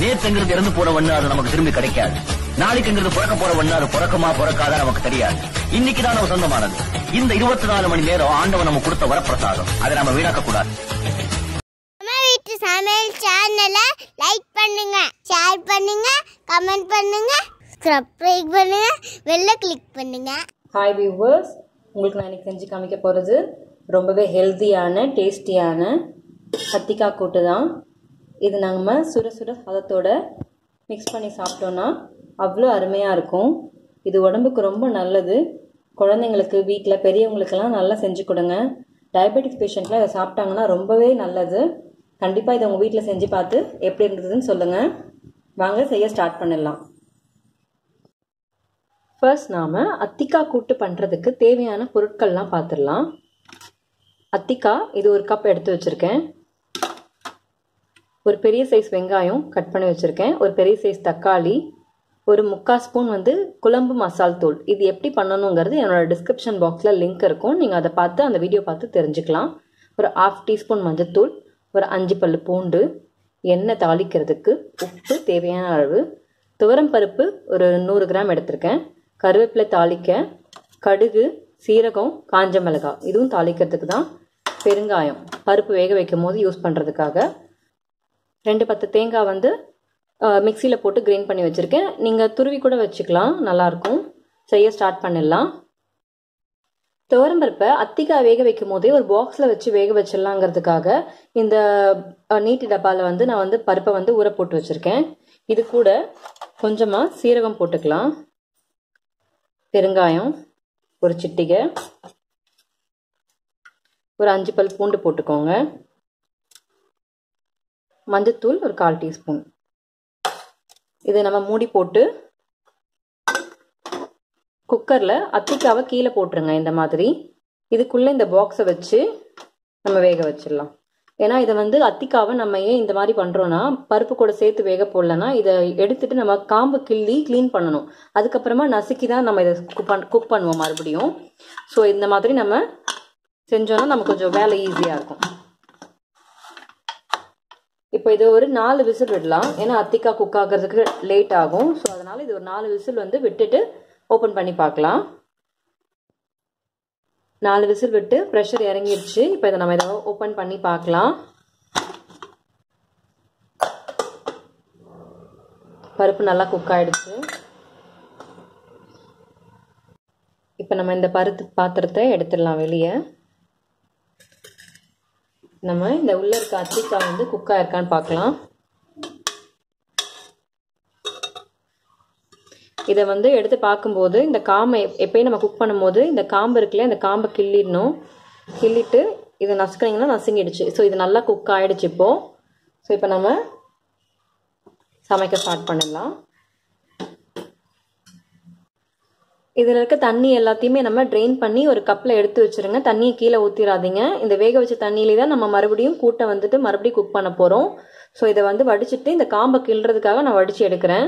நேற்றுங்கிறது இறந்து போற ஒண்ணு அது நமக்கு திரும்பி கிடைக்காது. நாளைக்குங்கிறது பிறக்க போற ஒண்ணு அது பிறக்குமா பிறக்காத நமக்கு தெரியாது. இன்னைக்கு தான் நம்ம சொந்தமானது. இந்த இருபத்தி நாலு மணி நேரம் ஆண்டவன் நம்ம கொடுத்த வரப்பிரசாதம். அதை நம்ம வீணாக்க கூடாது சமையல் சேனலை லைக் பண்ணுங்க ஷேர் பண்ணுங்க கமெண்ட் பண்ணுங்க சப்ஸ்கிரைப் பண்ணுங்க வெளில கிளிக் பண்ணுங்க. ஹாய் வியூவர்ஸ் உங்களுக்கு நான் இன்னைக்கு செஞ்சு காமிக்க போகிறது ரொம்பவே ஹெல்த்தியான டேஸ்டியான கத்திக்காய் கூட்டு தான் இது நம்ம சுட சுட சாதத்தோட மிக்ஸ் பண்ணி சாப்பிட்டோன்னா அவ்வளோ அருமையாக இருக்கும். இது உடம்புக்கு ரொம்ப நல்லது. குழந்தைங்களுக்கு வீட்டில் பெரியவங்களுக்கெல்லாம் நல்லா செஞ்சு கொடுங்க. டயபெட்டிக்ஸ் பேஷண்ட்லாம் இதை சாப்பிட்டாங்கன்னா ரொம்பவே நல்லது. கண்டிப்பாக இதை உங்கள் வீட்டில் செஞ்சு பார்த்து எப்படி இருந்ததுன்னு சொல்லுங்கள் வாங்க செய்ய ஸ்டார்ட் பண்ணிடலாம். ஃபர்ஸ்ட் நாம் அத்திக்காய் கூட்டு பண்ணுறதுக்கு தேவையான பொருட்கள்லாம் பார்த்துடலாம். அத்திக்கா இது ஒரு கப் எடுத்து வச்சுருக்கேன். ஒரு பெரிய சைஸ் வெங்காயம் கட் பண்ணி வச்சுருக்கேன். ஒரு பெரிய சைஸ் தக்காளி ஒரு முக்கால் ஸ்பூன் வந்து குழம்பு மசால் தூள். இது எப்படி பண்ணணுங்கிறது என்னோடய டிஸ்கிரிப்ஷன் பாக்ஸில் லிங்க் இருக்கும். நீங்கள் அதை பார்த்து அந்த வீடியோ பார்த்து தெரிஞ்சுக்கலாம். ஒரு ஆஃப் டீஸ்பூன் மஞ்சத்தூள் ஒரு அஞ்சு பல்லு பூண்டு எண்ணெய் தாளிக்கிறதுக்கு உப்பு தேவையான அளவு துவரம் பருப்பு ஒரு நூறு கிராம் எடுத்திருக்கேன். கருவேப்பிலை தாளிக்க கடுகு சீரகம் காஞ்ச மிளகாய் இதுவும் தாளிக்கிறதுக்கு தான் பெருங்காயம். பருப்பு வேக வைக்கும் போது யூஸ் பண்ணுறதுக்காக ரெண்டு பத்து தேங்காய் வந்து மிக்சியில் போட்டு கிரைண்ட் பண்ணி வச்சுருக்கேன். நீங்கள் துருவி கூட வச்சுக்கலாம். நல்லாயிருக்கும். செய்ய ஸ்டார்ட் பண்ணிடலாம். துவரம்பருப்பை அத்திக்காய் வேக வைக்கும் போதே ஒரு பாக்ஸில் வச்சு வேக வச்சிடலாங்கிறதுக்காக இந்த நீட்டு டப்பாவில் வந்து நான் வந்து பருப்பை வந்து ஊற போட்டு வச்சுருக்கேன். இது கூட கொஞ்சமாக சீரகம் போட்டுக்கலாம். பெருங்காயம் ஒரு சிட்டிகை ஒரு அஞ்சு பல் பூண்டு போட்டுக்கோங்க. மஞ்சத்தூள் ஒரு கால் டீஸ்பூன். இதை நம்ம மூடி போட்டு குக்கரில் அத்திக்காவை கீழே போட்டுருங்க இந்த மாதிரி. இதுக்குள்ளே இந்த பாக்ஸை வச்சு நம்ம வேக வச்சிடலாம். ஏன்னா இதை வந்து அத்திக்காவை நம்ம ஏன் இந்த மாதிரி பண்ணுறோன்னா பருப்பு கூட சேர்த்து வேக போடலன்னா இதை எடுத்துட்டு நம்ம காம்பு கிள்ளி க்ளீன் பண்ணணும். அதுக்கப்புறமா நசுக்கி தான் நம்ம இதை குக் பண் குக் பண்ணுவோம் மறுபடியும். ஸோ இந்த மாதிரி நம்ம செஞ்சோன்னா நமக்கு கொஞ்சம் வேலை ஈஸியாக இருக்கும். இப்போ இது ஒரு நாலு விசில் விடலாம். ஏன்னா அத்திக்காய் குக் ஆகிறதுக்கு லேட் ஆகும். ஸோ அதனால் இது ஒரு நாலு விசில் வந்து விட்டுட்டு ஓப்பன் பண்ணி பார்க்கலாம். நாலு விசில் விட்டு ப்ரெஷர் இறங்கிடுச்சு. இப்போ இதை நம்ம இதை ஓப்பன் பண்ணி பார்க்கலாம். பருப்பு நல்லா குக் ஆகிடுச்சு இப்போ நம்ம இந்த பருத்து பாத்திரத்தை எடுத்துடலாம் வெளியே. நம்ம இந்த உள்ளே இருக்க அத்திக்காய் வந்து குக்காக இருக்கான்னு பார்க்கலாம். இதை வந்து எடுத்து பார்க்கும்போது இந்த காம்பை எப்பயும் நம்ம குக் பண்ணும்போது இந்த காம்பு இருக்குல்ல இந்த காம்பை கிள்ளிடணும். கிள்ளிட்டு இதை நசுக்கினீங்கன்னா நசுங்கிடுச்சு. ஸோ இது நல்லா குக் ஆகிடுச்சு இப்போது ஸோ இப்போ நம்ம சமைக்க ஸ்டார்ட் பண்ணிடலாம். இதில் இருக்க தண்ணி எல்லாத்தையுமே நம்ம ட்ரெயின் பண்ணி ஒரு கப்பில் எடுத்து வச்சுருங்க. தண்ணியை கீழே ஊற்றிடாதீங்க இந்த வேக வச்ச தண்ணியிலே தான் நம்ம மறுபடியும் கூட்டை வந்துட்டு மறுபடியும் குக் பண்ண போகிறோம் ஸோ இதை வந்து வடிச்சிட்டு இந்த காம்பை கிள்றதுக்காக நான் வடித்து எடுக்கிறேன்.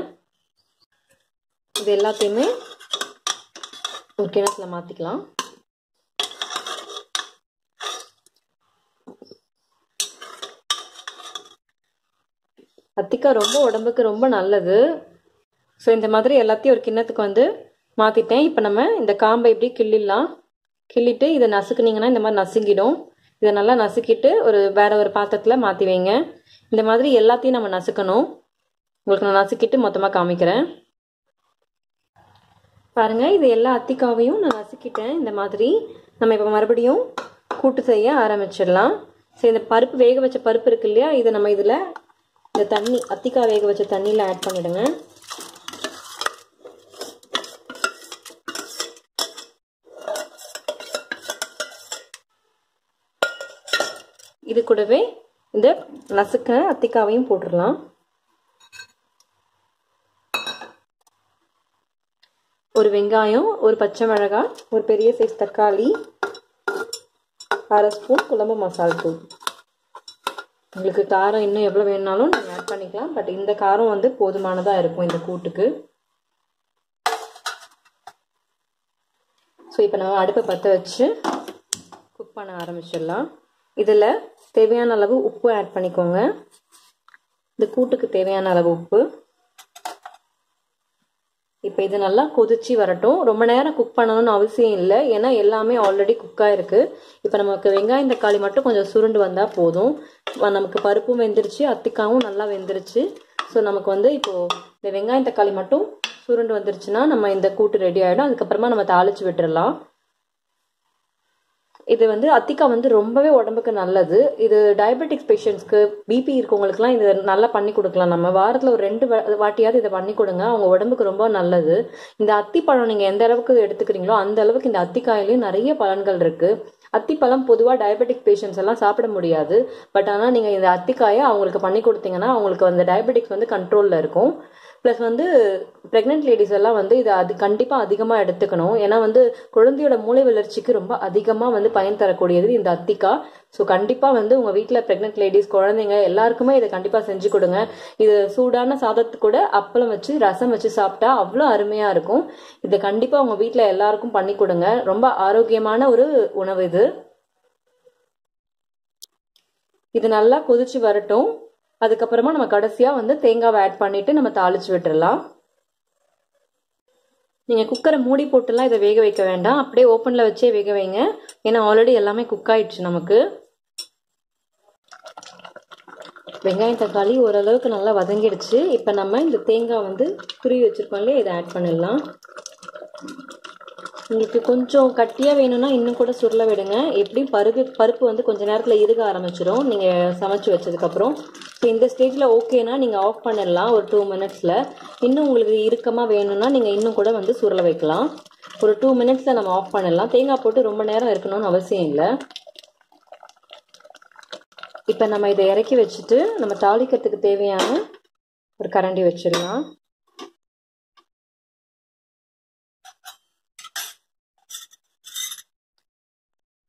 இது எல்லாத்தையுமே ஒரு கிணத்துல மாற்றிக்கலாம் கத்திக்காய் ரொம்ப உடம்புக்கு ரொம்ப நல்லது. ஸோ இந்த மாதிரி எல்லாத்தையும் ஒரு கிண்ணத்துக்கு வந்து மாற்றிட்டேன் இப்போ நம்ம இந்த காம்பை இப்படி கிள்ளிடலாம். கிள்ளிட்டு இதை நசுக்குனிங்கன்னா இந்த மாதிரி நசுங்கிடும். இதை நல்லா நசுக்கிட்டு ஒரு வேற ஒரு பாத்திரத்தில் மாற்றி வைங்க. இந்த மாதிரி எல்லாத்தையும் நம்ம நசுக்கணும். உங்களுக்கு நான் நசுக்கிட்டு மொத்தமாக காமிக்கிறேன். பாருங்கள் இது எல்லா அத்திக்காவையும் நான் நசுக்கிட்டேன். இந்த மாதிரி நம்ம இப்போ மறுபடியும் கூட்டு செய்ய ஆரம்பிச்சிடலாம். சரி இந்த பருப்பு வேக வச்ச பருப்பு இருக்கு இல்லையா? இதை நம்ம இதில் இந்த தண்ணி அத்திக்காய் வேக வச்ச தண்ணியில் ஆட் பண்ணிவிடுங்க இது கூடவே இந்த நசுக்க அத்திக்காவையும் போட்டுடலாம். ஒரு வெங்காயம் ஒரு பச்சை மிளகாய் ஒரு பெரிய சைஸ் தக்காளி அரை ஸ்பூன் குழம்பு மசால் தூள். உங்களுக்கு காரம் இன்னும் எவ்வளோ வேணுனாலும் நீங்கள் ஆட் பண்ணிக்கலாம். பட் இந்த காரம் வந்து போதுமானதாக இருக்கும் இந்த கூட்டுக்கு. ஸோ இப்போ நம்ம அடுப்பை பற்ற வச்சு குக் பண்ண ஆரம்பிச்சிடலாம். இதில் தேவையான அளவு உப்பு ஆட் பண்ணிக்கோங்க. இந்த கூட்டுக்கு தேவையான அளவு உப்பு. இப்போ இது நல்லா கொதிச்சு வரட்டும். ரொம்ப நேரம் குக் பண்ணணும்னு அவசியம் இல்லை. ஏன்னா எல்லாமே ஆல்ரெடி குக்காக இருக்கு இப்போ நமக்கு வெங்காயம் தக்காளி மட்டும் கொஞ்சம் சுருண்டு வந்தால் போதும். நமக்கு பருப்பும் வெந்துருச்சு அத்திக்காவும் நல்லா வெந்துருச்சு. ஸோ நமக்கு வந்து இப்போது இந்த வெங்காயம் தக்காளி மட்டும் சுருண்டு வந்துருச்சுன்னா நம்ம இந்த கூட்டு ரெடி ஆகிடும் அதுக்கப்புறமா நம்ம தாளிச்சு விட்டுடலாம் இது வந்து அத்திக்கா வந்து ரொம்பவே உடம்புக்கு நல்லது. இது டயபெட்டிக்ஸ் பேஷண்ட்ஸ்க்கு பிபி இருக்கவங்களுக்குலாம் இது நல்லா பண்ணி கொடுக்கலாம். நம்ம வாரத்தில் ஒரு ரெண்டு வா- வாட்டியாவது இதை பண்ணி கொடுங்க. அவங்க உடம்புக்கு ரொம்ப நல்லது. இந்த அத்தி பழம் நீங்கள் எந்த அளவுக்கு எடுத்துக்கிறீங்களோ அந்த அளவுக்கு இந்த அத்திக்காயிலையும் நிறைய பலன்கள் இருக்குது அத்திப்பழம் பொதுவாக டயபெட்டிக் பேஷண்ட்ஸ் எல்லாம் சாப்பிட முடியாது. பட் ஆனால் நீங்கள் இந்த அத்திக்காயை அவங்களுக்கு பண்ணி கொடுத்தீங்கன்னா அவங்களுக்கு அந்த டயபெட்டிக்ஸ் வந்து கண்ட்ரோலில் இருக்கும். ப்ளஸ் வந்து ப்ரெக்னென்ட் லேடிஸ் எல்லாம் வந்து இது அது கண்டிப்பாக அதிகமாக எடுத்துக்கணும். ஏன்னா வந்து குழந்தையோட மூளை வளர்ச்சிக்கு ரொம்ப அதிகமாக வந்து பயன் தரக்கூடியது இந்த அத்திக்கா. ஸோ கண்டிப்பாக வந்து உங்கள் வீட்டில் ப்ரெக்னென்ட் லேடிஸ் குழந்தைங்க எல்லாருக்குமே இதை கண்டிப்பாக செஞ்சு கொடுங்க. இது சூடான சாதத்து கூட அப்பளம் வச்சு ரசம் வச்சு சாப்பிட்டா அவ்வளோ அருமையாக இருக்கும். இதை கண்டிப்பாக உங்கள் வீட்டில் எல்லாருக்கும் பண்ணி கொடுங்க. ரொம்ப ஆரோக்கியமான ஒரு உணவு இது. இது நல்லா கொதிச்சு வரட்டும். அதுக்கப்புறமா நம்ம கடைசியாக வந்து தேங்காவை ஆட் பண்ணிட்டு நம்ம தாளிச்சு விட்டுடலாம் நீங்கள் குக்கரை மூடி போட்டுலாம் இதை வேக வைக்க வேண்டாம். அப்படியே ஓப்பனில் வச்சே வேக வைங்க. ஏன்னா ஆல்ரெடி எல்லாமே குக் ஆயிடுச்சு நமக்கு. வெங்காயம் தக்காளி ஓரளவுக்கு நல்லா வதங்கிடுச்சு. இப்போ நம்ம இந்த தேங்காய் வந்து துருவி வச்சுருக்கோம் இல்லையா? இதை ஆட் பண்ணிடலாம். உங்களுக்கு கொஞ்சம் கட்டியாக வேணும்னா இன்னும் கூட சுருள விடுங்க. எப்படியும் பருகு பருப்பு வந்து கொஞ்சம் நேரத்தில் இருக ஆரம்பிச்சிடும் நீங்கள் சமைச்சு வச்சதுக்கப்புறம். இப்போ இந்த ஸ்டேஜில் ஓகேனா நீங்கள் ஆஃப் பண்ணிடலாம் ஒரு டூ மினிட்ஸில் இன்னும் உங்களுக்கு இறுக்கமாக வேணும்னா நீங்கள் இன்னும் கூட வந்து சுருள வைக்கலாம். ஒரு டூ மினிட்ஸில் நம்ம ஆஃப் பண்ணிடலாம். தேங்காய் போட்டு ரொம்ப நேரம் இருக்கணும்னு அவசியம் இல்லை. இப்போ நம்ம இதை இறக்கி வச்சுட்டு நம்ம தாளிக்கிறதுக்கு தேவையான ஒரு கரண்டி வச்சிடலாம்.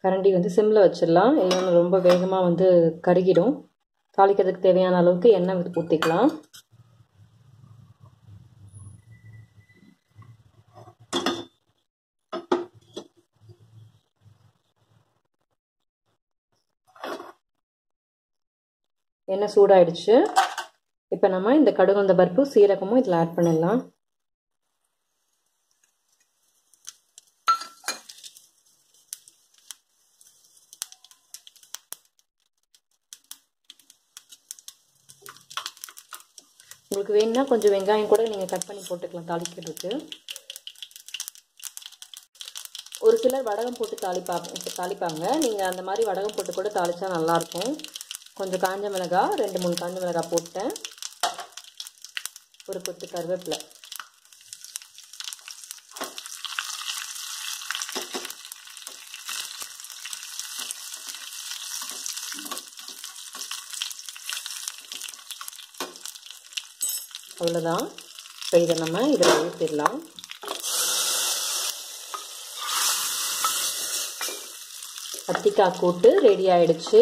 கரண்டி வந்து சிம்மில் வச்சிடலாம். இல்லைன்னா ரொம்ப வேகமாக வந்து கருகிடும். தாளிக்கிறதுக்கு தேவையான அளவுக்கு எண்ணெய் ஊற்றிக்கலாம் எண்ணெய் சூடாயிடுச்சு. இப்போ நம்ம இந்த கடுகு பருப்பு சீரகமும் இதில் ஆட் பண்ணிடலாம். உங்களுக்கு வேணும்னா கொஞ்சம் வெங்காயம் கூட நீங்கள் கட் பண்ணி போட்டுக்கலாம் தாளிக்கிறதுக்கு. ஒரு சிலர் வடகம் போட்டு தாளிப்பா தாளிப்பாங்க. நீங்கள் அந்த மாதிரி வடகம் போட்டு கூட தாளிச்சா நல்லாயிருக்கும். கொஞ்சம் காஞ்ச மிளகாய் ரெண்டு மூணு காஞ்ச மிளகாய் போட்டேன். ஒரு கொத்து கருவேப்பிலை. அவ்வளோதான் இப்போ இதை நம்ம இதில் ஊற்றிடலாம் கத்திக்காய் கூட்டு ரெடி ஆகிடுச்சு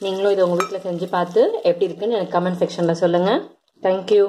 நீங்களும் இதை உங்கள் வீட்டில் செஞ்சு பார்த்து எப்படி இருக்குன்னு எனக்கு கமெண்ட் செக்ஷனில் சொல்லுங்கள் தேங்க்யூ